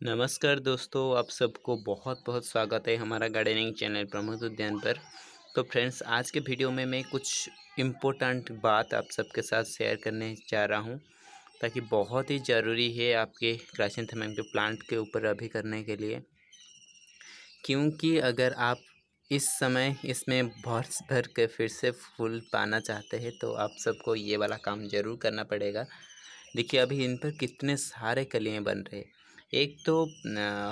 नमस्कार दोस्तों, आप सबको बहुत बहुत स्वागत है हमारा गार्डनिंग चैनल प्रमोद उद्यान पर। तो फ्रेंड्स आज के वीडियो में मैं कुछ इम्पोर्टेंट बात आप सबके साथ शेयर करने जा रहा हूँ, ताकि बहुत ही ज़रूरी है आपके क्राशनथेमम के प्लांट के ऊपर अभी करने के लिए। क्योंकि अगर आप इस समय इसमें बर्स भर के फिर से फूल पाना चाहते हैं तो आप सबको ये वाला काम ज़रूर करना पड़ेगा। देखिए, अभी इन पर कितने सारे कलियाँ बन रहे हैं। एक तो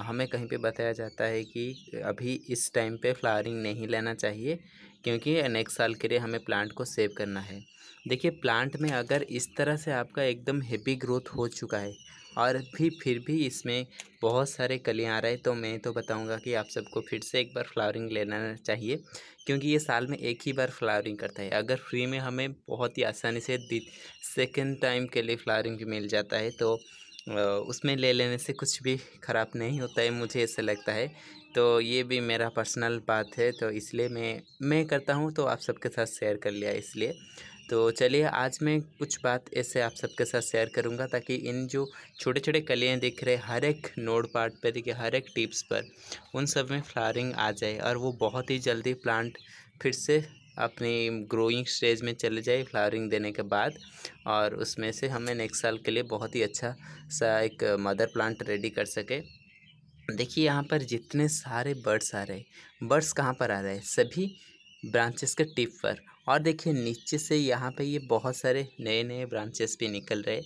हमें कहीं पे बताया जाता है कि अभी इस टाइम पे फ्लावरिंग नहीं लेना चाहिए, क्योंकि नेक्स्ट साल के लिए हमें प्लांट को सेव करना है। देखिए, प्लांट में अगर इस तरह से आपका एकदम हेवी ग्रोथ हो चुका है, और भी, फिर भी इसमें बहुत सारे कलियाँ आ रहे हैं तो मैं तो बताऊँगा कि आप सबको फिर से एक बार फ्लावरिंग लेना चाहिए, क्योंकि ये साल में एक ही बार फ्लावरिंग करता है। अगर फ्री में हमें बहुत ही आसानी से सेकेंड टाइम के लिए फ्लावरिंग भी मिल जाता है तो उसमें ले लेने से कुछ भी ख़राब नहीं होता है, मुझे ऐसा लगता है। तो ये भी मेरा पर्सनल बात है तो इसलिए मैं मैं करता हूँ तो आप सबके साथ शेयर कर लिया इसलिए। तो चलिए, आज मैं कुछ बात ऐसे आप सबके साथ शेयर करूँगा, ताकि इन जो छोटे छोटे कलियाँ दिख रहे हर एक नोड पार्ट पर देखिए, हर एक टिप्स पर, उन सब में फ्लावरिंग आ जाए, और वो बहुत ही जल्दी प्लांट फिर से अपनी ग्रोइंग स्टेज में चले जाए फ्लावरिंग देने के बाद। और उसमें से हमें नेक्स्ट साल के लिए बहुत ही अच्छा सा एक मदर प्लांट रेडी कर सके। देखिए, यहाँ पर जितने सारे बर्ड्स आ रहे बर्ड्स कहाँ पर आ रहे हैं? सभी ब्रांचेस के टिप पर। और देखिए, नीचे से यहाँ पे ये बहुत सारे नए नए ब्रांचेस भी निकल रहे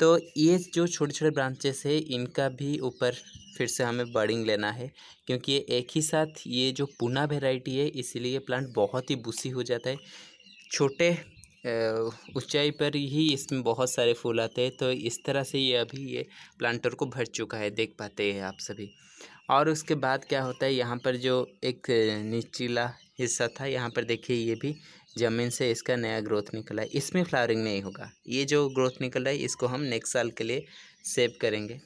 तो ये जो छोटे छोटे ब्रांचेस है, इनका भी ऊपर फिर से हमें बर्डिंग लेना है, क्योंकि ये एक ही साथ ये जो पूना वेराइटी है, इसीलिए प्लांट बहुत ही बुसी हो जाता है। छोटे ऊंचाई पर ही इसमें बहुत सारे फूल आते हैं तो इस तरह से ये अभी ये प्लांटर को भर चुका है, देख पाते हैं आप सभी। और उसके बाद क्या होता है, यहाँ पर जो एक निचला हिस्सा था, यहाँ पर देखिए ये भी ज़मीन से इसका नया ग्रोथ निकला है। इसमें फ्लावरिंग नहीं होगा। ये जो ग्रोथ निकल रहा है, इसको हम नेक्स्ट साल के लिए सेव करेंगे।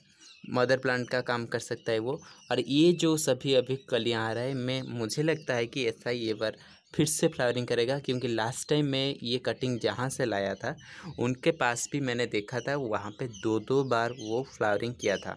मदर प्लांट का काम कर सकता है वो। और ये जो सभी अभी कलियाँ आ रहा है, मैं, मुझे लगता है कि ऐसा ये बार फिर से फ्लावरिंग करेगा, क्योंकि लास्ट टाइम मैं ये कटिंग जहाँ से लाया था, उनके पास भी मैंने देखा था, वहाँ पे दो दो बार वो फ्लावरिंग किया था।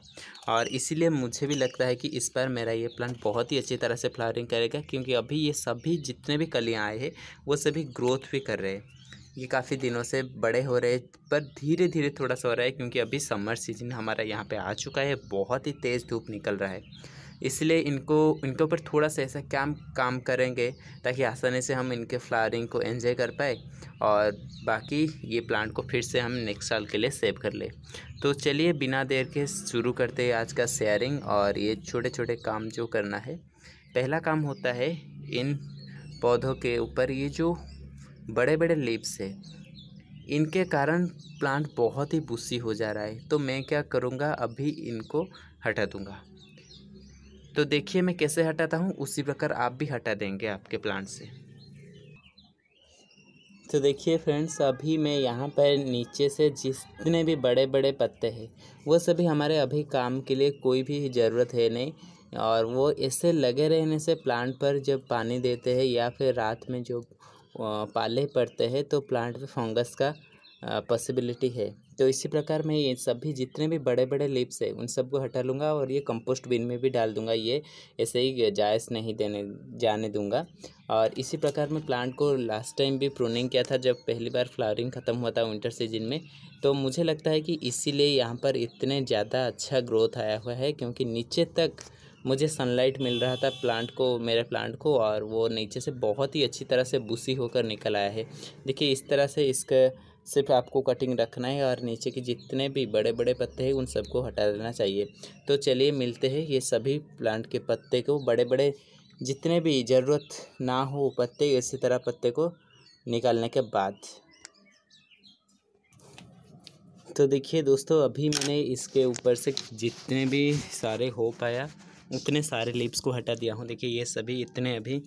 और इसीलिए मुझे भी लगता है कि इस बार मेरा ये प्लांट बहुत ही अच्छी तरह से फ्लावरिंग करेगा, क्योंकि अभी ये सभी जितने भी कलियाँ आए हैं, वो सभी ग्रोथ भी कर रहे हैं। ये काफ़ी दिनों से बड़े हो रहे पर धीरे धीरे थोड़ा सा हो रहा है, क्योंकि अभी समर सीज़न हमारा यहाँ पे आ चुका है, बहुत ही तेज़ धूप निकल रहा है। इसलिए इनको, इनके ऊपर थोड़ा सा ऐसा क्या काम करेंगे ताकि आसानी से हम इनके फ्लावरिंग को एंजॉय कर पाए और बाकी ये प्लांट को फिर से हम नेक्स्ट साल के लिए सेव कर ले। तो चलिए बिना देर के शुरू करते हैं आज का शेयरिंग और ये छोटे छोटे काम जो करना है। पहला काम होता है इन पौधों के ऊपर ये जो बड़े बड़े लीव्स है, इनके कारण प्लांट बहुत ही बुस्सी हो जा रहा है। तो मैं क्या करूँगा? अभी इनको हटा दूँगा। तो देखिए मैं कैसे हटाता हूँ, उसी प्रकार आप भी हटा देंगे आपके प्लांट से। तो देखिए फ्रेंड्स अभी मैं यहाँ पर नीचे से जितने भी बड़े बड़े पत्ते हैं, वो सभी हमारे अभी काम के लिए कोई भी ज़रूरत है नहीं, और वो ऐसे लगे रहने से प्लांट पर जब पानी देते हैं या फिर रात में जो पाले पड़ते हैं तो प्लांट पे फंगस का पॉसिबिलिटी है। तो इसी प्रकार मैं ये सभी जितने भी बड़े बड़े लिप्स है, उन सबको हटा लूँगा और ये कंपोस्ट बिन में भी डाल दूँगा। ये ऐसे ही जायज़ नहीं देने, जाने दूँगा। और इसी प्रकार मैं प्लांट को लास्ट टाइम भी प्रूनिंग किया था, जब पहली बार फ्लावरिंग ख़त्म हुआ था विंटर सीज़न में तो मुझे लगता है कि इसीलिए यहाँ पर इतने ज़्यादा अच्छा ग्रोथ आया हुआ है, क्योंकि नीचे तक मुझे सनलाइट मिल रहा था प्लांट को, मेरे प्लांट को, और वो नीचे से बहुत ही अच्छी तरह से बुसी होकर निकल आया है। देखिए, इस तरह से इसका सिर्फ़ आपको कटिंग रखना है और नीचे के जितने भी बड़े बड़े पत्ते हैं, उन सबको हटा देना चाहिए। तो चलिए मिलते हैं ये सभी प्लांट के पत्ते को बड़े बड़े जितने भी ज़रूरत ना हो पत्ते, इसी तरह पत्ते को निकालने के बाद। तो देखिए दोस्तों, अभी मैंने इसके ऊपर से जितने भी सारे हो पाया, उतने सारे लिप्स को हटा दिया हूँ। देखिए ये सभी इतने अभी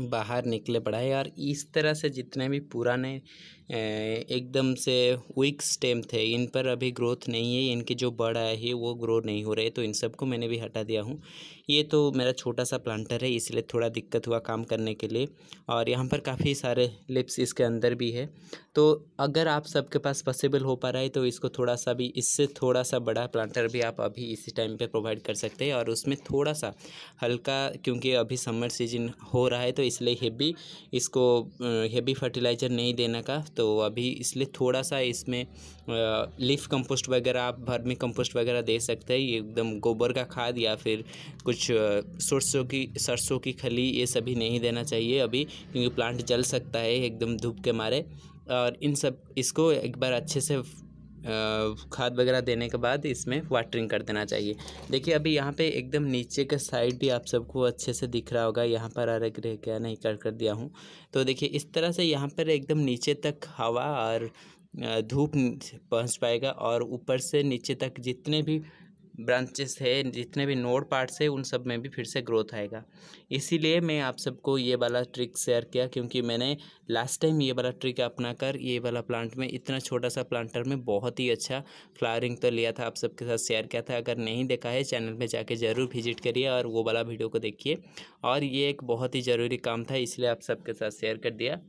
बाहर निकले पड़ा है और इस तरह से जितने भी पुराने एकदम से वीक स्टेम थे। इन पर अभी ग्रोथ नहीं है। इनके जो बड़ आए हैं वो ग्रो नहीं हो रहे तो इन सबको मैंने भी हटा दिया हूँ। ये तो मेरा छोटा सा प्लांटर है, इसलिए थोड़ा दिक्कत हुआ काम करने के लिए। और यहाँ पर काफ़ी सारे लिप्स इसके अंदर भी है। तो अगर आप सबके पास पॉसिबल हो पा रहा है तो इसको थोड़ा सा भी, इससे थोड़ा सा बड़ा प्लांटर भी आप अभी इसी टाइम पे प्रोवाइड कर सकते हैं। और उसमें थोड़ा सा हल्का, क्योंकि अभी समर सीज़न हो रहा है तो इसलिए हेवी इसको हेवी फर्टिलाइज़र नहीं देने का। तो अभी इसलिए थोड़ा सा इसमें लीफ कंपोस्ट वगैरह आप भर में कंपोस्ट वगैरह दे सकते हैं एकदम गोबर का खाद या फिर कुछ सरसों की सरसों की खली, ये सभी नहीं देना चाहिए अभी, क्योंकि प्लांट जल सकता है, एकदम धूप के मारे। और इन सब, इसको एक बार अच्छे से खाद वगैरह देने के बाद इसमें वाटरिंग कर देना चाहिए। देखिए, अभी यहाँ पे एकदम नीचे का साइड भी आप सबको अच्छे से दिख रहा होगा, यहाँ पर अरे ग्रह क्या नहीं, कर कर दिया हूँ। तो देखिए, इस तरह से यहाँ पर एकदम नीचे तक हवा और धूप पहुँच पाएगा और ऊपर से नीचे तक जितने भी ब्रांचेस है, जितने भी नोड पार्ट्स है, उन सब में भी फिर से ग्रोथ आएगा। इसीलिए मैं आप सबको ये वाला ट्रिक शेयर किया, क्योंकि मैंने लास्ट टाइम ये वाला ट्रिक अपना कर, ये वाला प्लांट में इतना छोटा सा प्लांटर में बहुत ही अच्छा फ्लावरिंग तो लिया था, आप सबके साथ शेयर किया था। अगर नहीं देखा है चैनल में जाके ज़रूर विज़िट करिए और वो वाला वीडियो को देखिए। और ये एक बहुत ही ज़रूरी काम था, इसलिए आप सबके साथ शेयर कर दिया।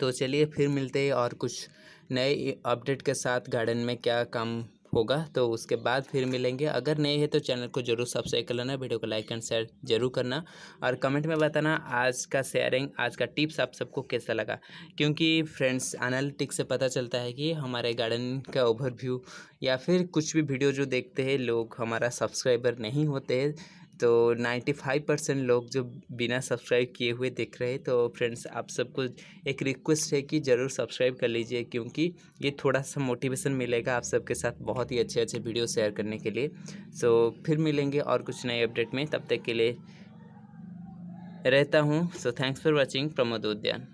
तो चलिए फिर मिलते हैं और कुछ नए अपडेट के साथ गार्डन में क्या काम होगा तो उसके बाद फिर मिलेंगे। अगर नए हैं तो चैनल को ज़रूर सब्सक्राइब कर लेना, वीडियो को लाइक एंड शेयर ज़रूर करना और कमेंट में बताना आज का शेयरिंग, आज का टिप्स आप सबको कैसा लगा? क्योंकि फ्रेंड्स एनालिटिक्स से पता चलता है कि हमारे गार्डन का ओवरव्यू या फिर कुछ भी वीडियो जो देखते हैं, लोग हमारा सब्सक्राइबर नहीं होते हैं तो नाइन्टी फाइव परसेंट लोग जो बिना सब्सक्राइब किए हुए देख रहे हैं तो फ्रेंड्स आप सबको एक रिक्वेस्ट है कि ज़रूर सब्सक्राइब कर लीजिए, क्योंकि ये थोड़ा सा मोटिवेशन मिलेगा आप सबके साथ बहुत ही अच्छे अच्छे वीडियो शेयर करने के लिए। सो फिर मिलेंगे और कुछ नए अपडेट में, तब तक के लिए रहता हूँ। So thanks for watching Pramod Udyan